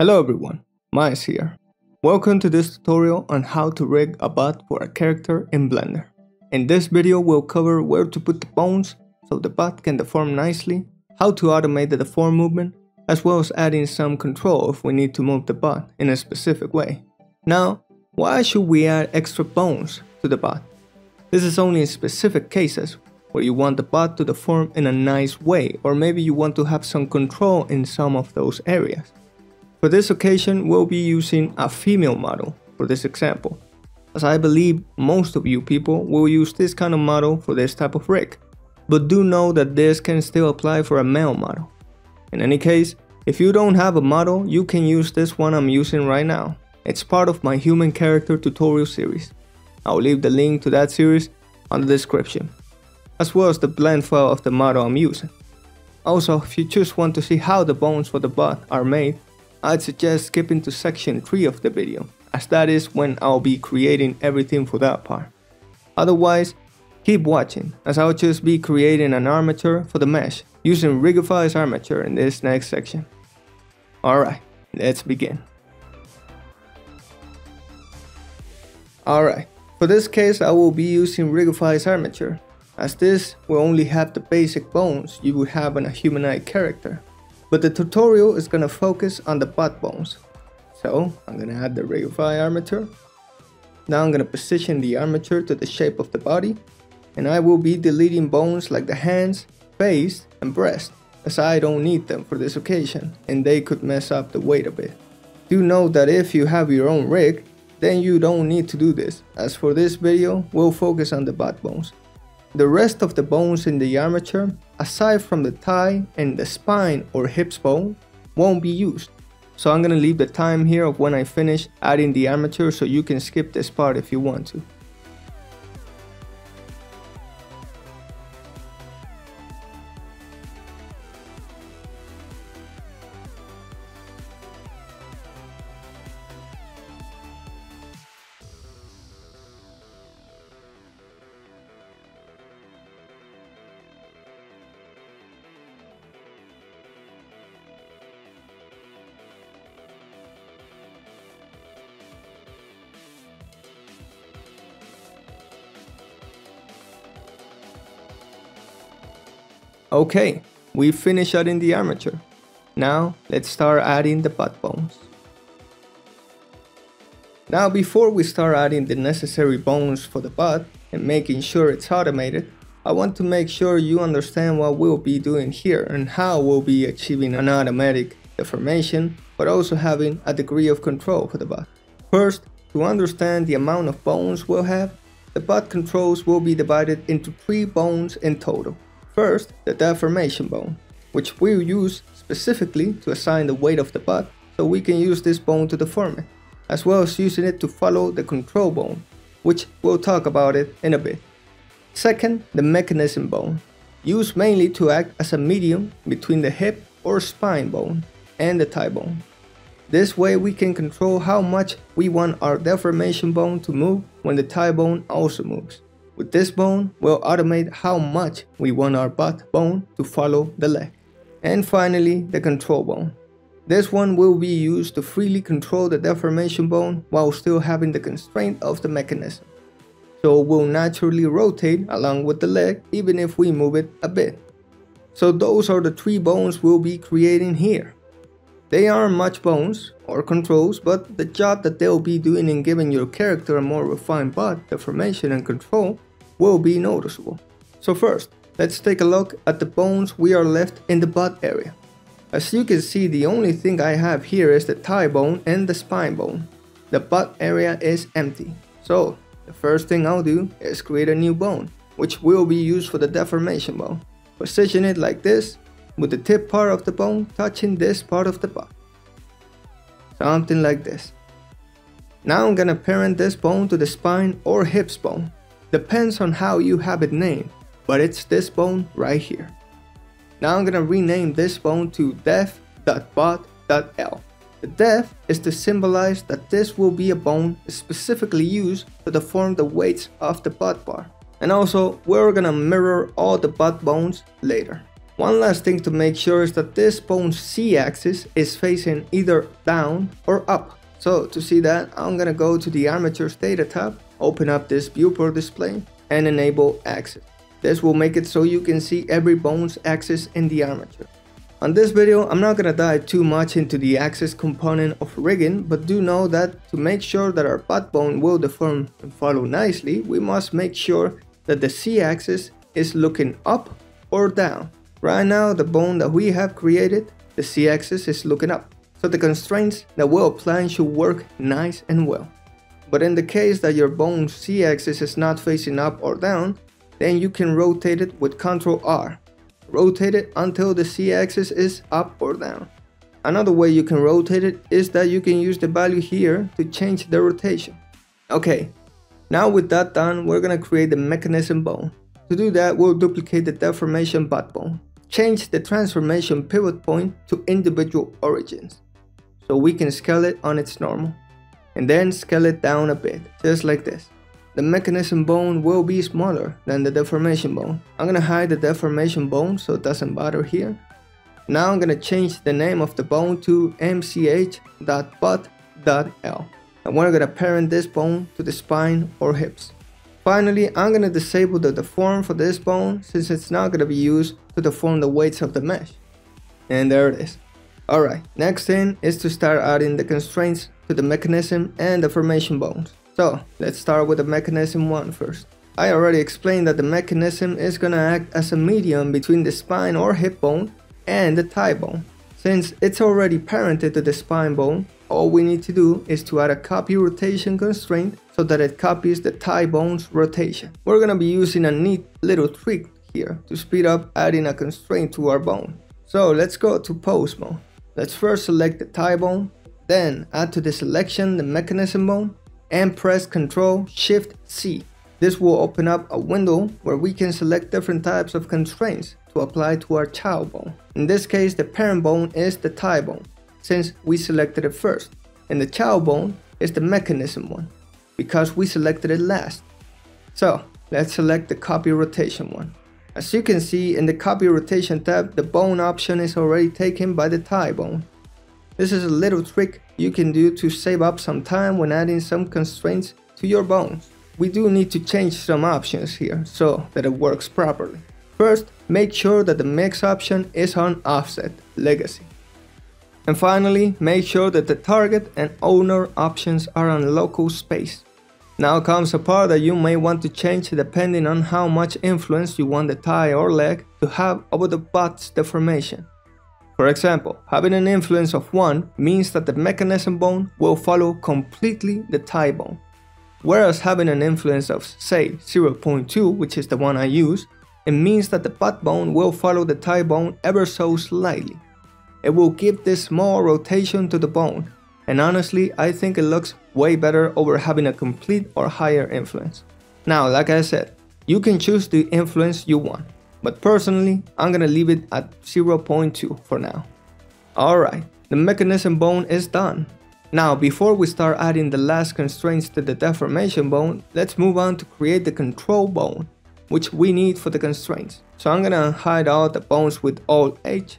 Hello everyone, Miles here. Welcome to this tutorial on how to rig a butt for a character in Blender. In this video we'll cover where to put the bones so the butt can deform nicely, how to automate the deform movement, as well as adding some control if we need to move the butt in a specific way. Now, why should we add extra bones to the butt? This is only in specific cases where you want the butt to deform in a nice way or maybe you want to have some control in some of those areas. For this occasion, we'll be using a female model for this example, as I believe most of you people will use this kind of model for this type of rig, but do know that this can still apply for a male model. In any case, if you don't have a model, you can use this one I'm using right now. It's part of my human character tutorial series. I'll leave the link to that series on the description, as well as the blend file of the model I'm using. Also, if you just want to see how the bones for the butt are made, I'd suggest skipping to section 3 of the video, as that is when I'll be creating everything for that part. Otherwise, keep watching, as I'll just be creating an armature for the mesh, using Rigify's armature in this next section. Alright, let's begin. Alright, for this case I will be using Rigify's armature, as this will only have the basic bones you would have in a humanoid character. But the tutorial is gonna focus on the butt bones. So I'm gonna add the Rigify armature. Now I'm gonna position the armature to the shape of the body. And I will be deleting bones like the hands, face, and breast, as I don't need them for this occasion, and they could mess up the weight a bit. Do note that if you have your own rig, then you don't need to do this, as for this video, we'll focus on the butt bones. The rest of the bones in the armature, aside from the thigh and the spine or hips bone, won't be used. So I'm gonna leave the time here of when I finish adding the armature so you can skip this part if you want to. Okay, we finished adding the armature. Now let's start adding the butt bones. Now before we start adding the necessary bones for the butt and making sure it's automated, I want to make sure you understand what we'll be doing here and how we'll be achieving an automatic deformation but also having a degree of control for the butt. First, to understand the amount of bones we'll have, the butt controls will be divided into 3 bones in total. First, the deformation bone, which we'll use specifically to assign the weight of the butt, so we can use this bone to deform it, as well as using it to follow the control bone, which we'll talk about it in a bit. Second, the mechanism bone, used mainly to act as a medium between the hip or spine bone and the thigh bone. This way we can control how much we want our deformation bone to move when the thigh bone also moves. With this bone, we'll automate how much we want our butt bone to follow the leg. And finally, the control bone. This one will be used to freely control the deformation bone while still having the constraint of the mechanism. So it will naturally rotate along with the leg even if we move it a bit. So those are the three bones we'll be creating here. They aren't much bones or controls, but the job that they'll be doing in giving your character a more refined butt, deformation and control will be noticeable. So first, let's take a look at the bones we are left in the butt area. As you can see, the only thing I have here is the thigh bone and the spine bone. The butt area is empty. So, the first thing I'll do is create a new bone, which will be used for the deformation bone. Position it like this, with the tip part of the bone touching this part of the butt. Something like this. Now I'm gonna parent this bone to the spine or hips bone Depends on how you have it named, but it's this bone right here. Now I'm gonna rename this bone to def.butt.l. The def is to symbolize that this will be a bone specifically used to deform the weights of the butt bar. And also, we're gonna mirror all the butt bones later. One last thing to make sure is that this bone's Z-axis is facing either down or up. So to see that, I'm gonna go to the Armature's Data tab, open up this viewport display, and enable axis. This will make it so you can see every bone's axis in the armature. On this video, I'm not gonna dive too much into the axis component of rigging, but do know that to make sure that our butt bone will deform and follow nicely, we must make sure that the Z-axis is looking up or down. Right now, the bone that we have created, the Z-axis is looking up, so the constraints that we're applying should work nice and well. But in the case that your bone's Z-axis is not facing up or down, then you can rotate it with Ctrl R Rotate it until the z-axis is up or down. Another way you can rotate it is that you can use the value here to change the rotation. Okay, now with that done, we're gonna create the mechanism bone. To do that, we'll duplicate the deformation butt bone. Change the transformation pivot point to individual origins. So we can scale it on its normal. And then scale it down a bit, just like this the mechanism bone will be smaller than the deformation bone. I'm gonna hide the deformation bone so it doesn't bother here. Now I'm gonna change the name of the bone to mch.butt.l and we're gonna parent this bone to the spine or hips. Finally, I'm gonna disable the deform for this bone since it's not gonna be used to deform the weights of the mesh. And there it is. Alright, next thing is to start adding the constraints to the mechanism and the formation bones. So let's start with the mechanism one first. I already explained that the mechanism is gonna act as a medium between the spine or hip bone and the thigh bone. Since it's already parented to the spine bone, all we need to do is to add a copy rotation constraint so that it copies the thigh bone's rotation. We're gonna be using a neat little trick here to speed up adding a constraint to our bone. So let's go to pose mode. Let's first select the thigh bone, then add to the selection the mechanism bone, and press Ctrl Shift C. This will open up a window where we can select different types of constraints to apply to our child bone. In this case, the parent bone is the thigh bone, since we selected it first, and the child bone is the mechanism one, because we selected it last. So, let's select the copy rotation one. As you can see in the copy rotation tab, the bone option is already taken by the thigh bone. This is a little trick you can do to save up some time when adding some constraints to your bones. We do need to change some options here so that it works properly. First, make sure that the mix option is on offset legacy. And finally, make sure that the target and owner options are on local space. Now comes a part that you may want to change depending on how much influence you want the thigh or leg to have over the butt's deformation. For example, having an influence of 1 means that the mechanism bone will follow completely the thigh bone, whereas having an influence of say 0.2, which is the one I use, it means that the butt bone will follow the thigh bone ever so slightly. It will give this small rotation to the bone, and honestly I think it looks way better over having a complete or higher influence. Now like I said, you can choose the influence you want. But personally, I'm gonna leave it at 0.2 for now. Alright, the mechanism bone is done. Now, before we start adding the last constraints to the deformation bone, let's move on to create the control bone, which we need for the constraints. So I'm gonna hide all the bones with Alt H,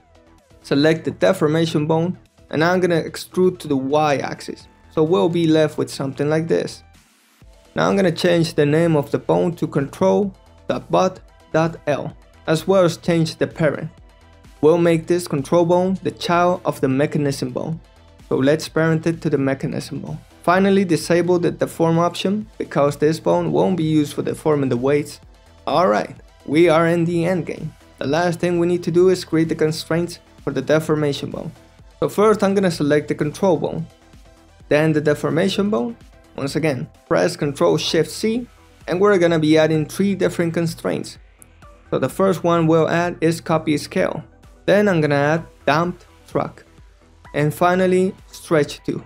select the deformation bone, and I'm gonna extrude to the Y axis. So we'll be left with something like this. Now I'm gonna change the name of the bone to control.butt.l as well as change the parent. We'll make this control bone the child of the mechanism bone. So let's parent it to the mechanism bone. Finally disable the deform option because this bone won't be used for deforming the weights. Alright, we are in the end game. The last thing we need to do is create the constraints for the deformation bone. So first I'm gonna select the control bone, then the deformation bone. Once again, press Ctrl Shift C and we're gonna be adding three different constraints so the first one we'll add is copy scale. Then I'm gonna add damped track. And finally, stretch to.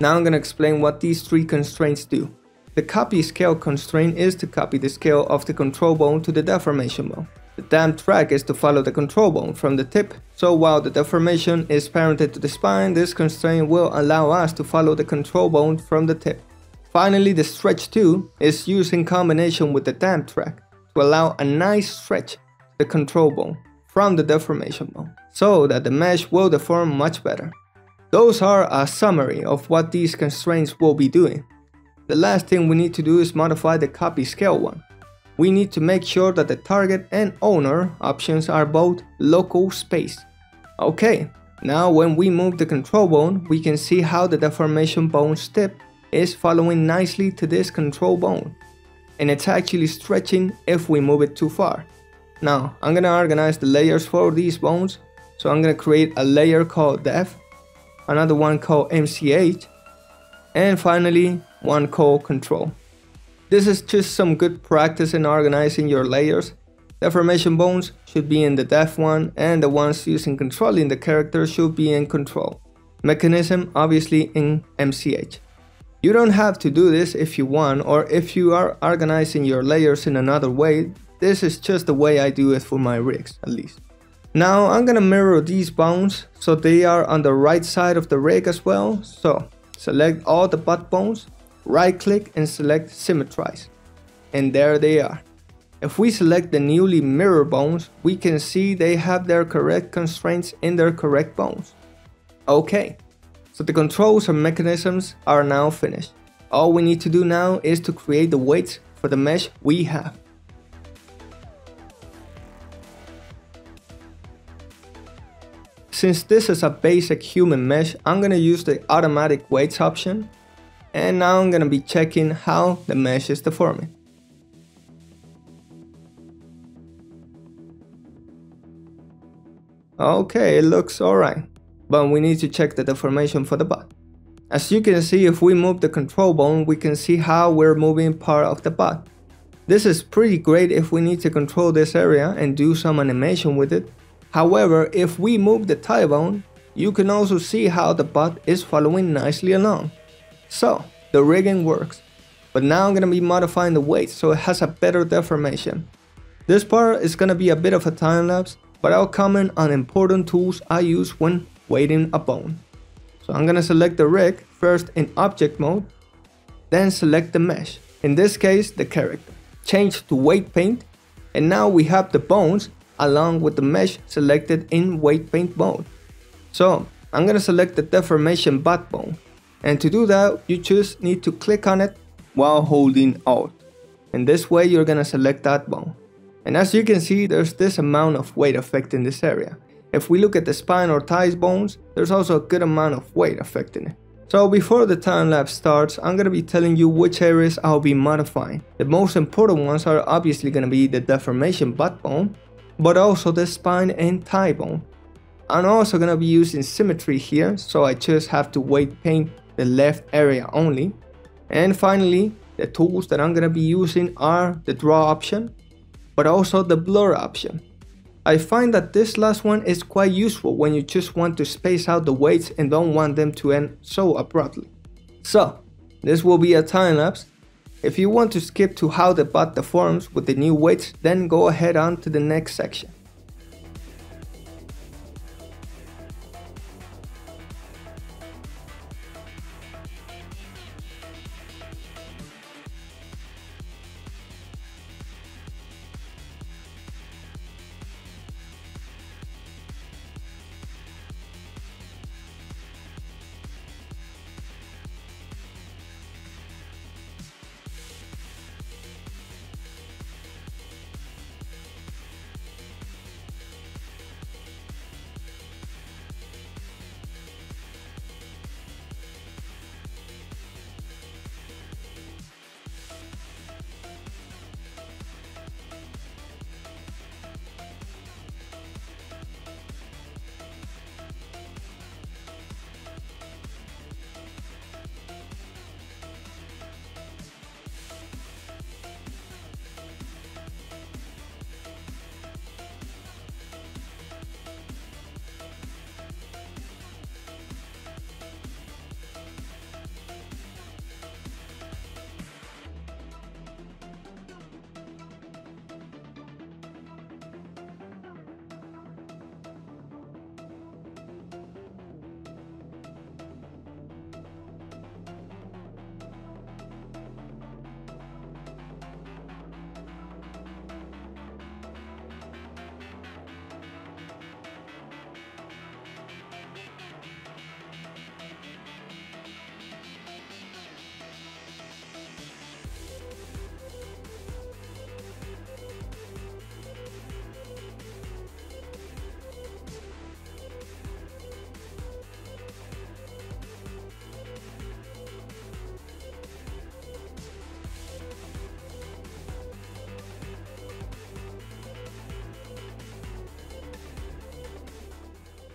Now I'm gonna explain what these three constraints do. The copy scale constraint is to copy the scale of the control bone to the deformation bone. The damped track is to follow the control bone from the tip, so while the deformation is parented to the spine, this constraint will allow us to follow the control bone from the tip. Finally, the stretch to is used in combination with the damped track to allow a nice stretch to the control bone from the deformation bone, so that the mesh will deform much better. Those are a summary of what these constraints will be doing. The last thing we need to do is modify the copy scale one. We need to make sure that the target and owner options are both local space. Okay, now when we move the control bone, we can see how the deformation bone's tip is following nicely to this control bone. And it's actually stretching if we move it too far. Now, I'm gonna organize the layers for these bones. So I'm gonna create a layer called def, another one called MCH, and finally one called control. This is just some good practice in organizing your layers. Deformation bones should be in the def one and the ones using controlling the character should be in control. Mechanism obviously in MCH. You don't have to do this if you want or if you are organizing your layers in another way, this is just the way I do it for my rigs at least. Now I'm gonna mirror these bones so they are on the right side of the rig as well. So select all the butt bones, right click and select symmetrize. And there they are. If we select the newly mirror bones, we can see they have their correct constraints in their correct bones. Okay, so the controls and mechanisms are now finished. All we need to do now is to create the weights for the mesh we have. Since this is a basic human mesh, I'm gonna use the automatic weights option. And now I'm gonna be checking how the mesh is deforming. Okay, it looks alright, but we need to check the deformation for the butt. As you can see, if we move the control bone, we can see how we're moving part of the butt. This is pretty great if we need to control this area and do some animation with it, However, if we move the thigh bone, you can also see how the butt is following nicely along. So, the rigging works. But now I'm gonna be modifying the weight so it has a better deformation. This part is gonna be a bit of a time lapse, but I'll comment on important tools I use when weighting a bone. So I'm gonna select the rig first in object mode, then select the mesh, in this case the character. Change to weight paint, and now we have the bones along with the mesh selected in weight paint mode. So I'm gonna select the deformation butt bone. And to do that, you just need to click on it while holding Alt. And this way you're gonna select that bone. And as you can see, there's this amount of weight affecting this area. If we look at the spine or thighs bones, there's also a good amount of weight affecting it. So before the time lapse starts, I'm gonna be telling you which areas I'll be modifying. The most important ones are obviously gonna be the deformation butt bone, but also the spine and thigh bone. I'm also gonna be using symmetry here, so I just have to weight paint the left area only. And finally, the tools that I'm gonna be using are the draw option, but also the blur option. I find that this last one is quite useful when you just want to space out the weights and don't want them to end so abruptly. So, this will be a time lapse if you want to skip to how the bot deforms with the new weights, then go ahead on to the next section.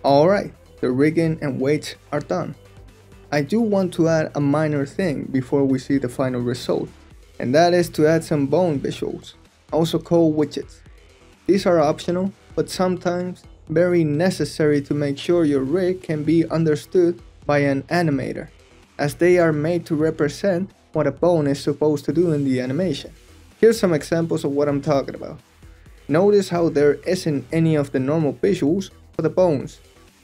Alright, the rigging and weights are done. I do want to add a minor thing before we see the final result, and that is to add some bone visuals, also called widgets. These are optional, but sometimes very necessary to make sure your rig can be understood by an animator, as they are made to represent what a bone is supposed to do in the animation. Here's some examples of what I'm talking about. Notice how there isn't any of the normal visuals for the bones.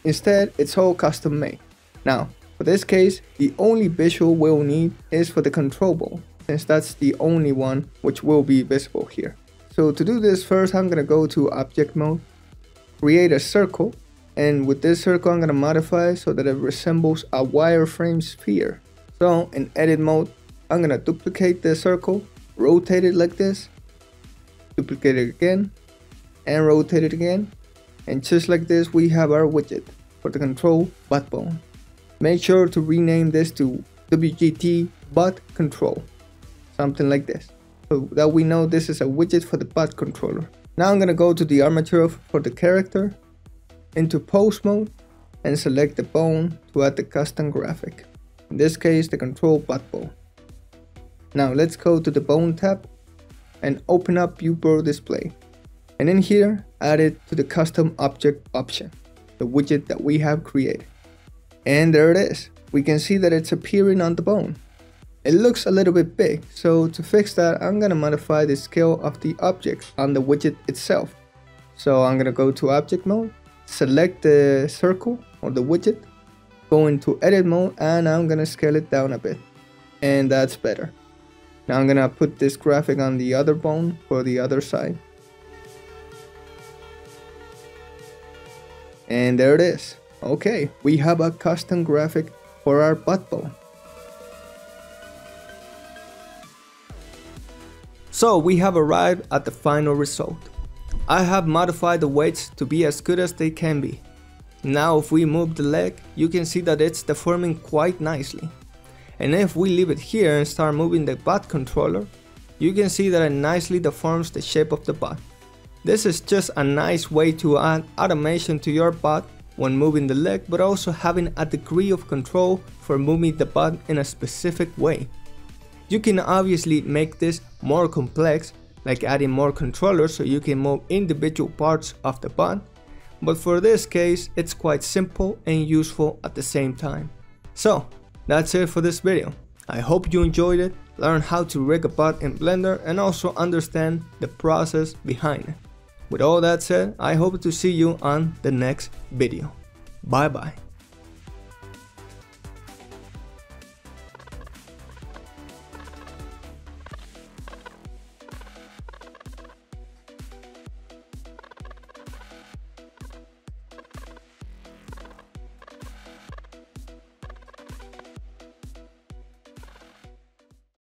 Instead, it's all custom made. Now, for this case, the only visual we'll need is for the control bone, since that's the only one which will be visible here. So to do this first, I'm gonna go to object mode, create a circle, and with this circle I'm gonna modify so that it resembles a wireframe sphere. So in edit mode, I'm gonna duplicate the circle, rotate it like this, duplicate it again, and rotate it again. And just like this, we have our widget for the control butt bone. Make sure to rename this to WGT butt control, something like this, so that we know this is a widget for the butt controller. Now I'm gonna go to the armature for the character, into pose mode, and select the bone to add the custom graphic. In this case, the control butt bone. Now let's go to the bone tab and open up viewport display. And in here, add it to the custom object option, the widget that we have created. And there it is. We can see that it's appearing on the bone. It looks a little bit big, so to fix that, I'm gonna modify the scale of the object on the widget itself. So I'm gonna go to object mode, select the circle or the widget, go into edit mode, and I'm gonna scale it down a bit. And that's better. Now I'm gonna put this graphic on the other bone for the other side. And there it is. Okay, we have a custom graphic for our butt bone. So we have arrived at the final result. I have modified the weights to be as good as they can be. Now if we move the leg, you can see that it's deforming quite nicely. And if we leave it here and start moving the butt controller, you can see that it nicely deforms the shape of the butt. This is just a nice way to add automation to your butt when moving the leg but also having a degree of control for moving the butt in a specific way. You can obviously make this more complex like adding more controllers so you can move individual parts of the butt, but for this case it's quite simple and useful at the same time. So that's it for this video. I hope you enjoyed it, learn how to rig a butt in Blender and also understand the process behind it. With all that said, I hope to see you on the next video. Bye bye.